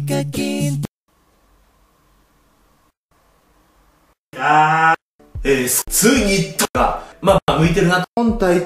カキンあー、えー、ついに、とか、まあ、向いてるな。本体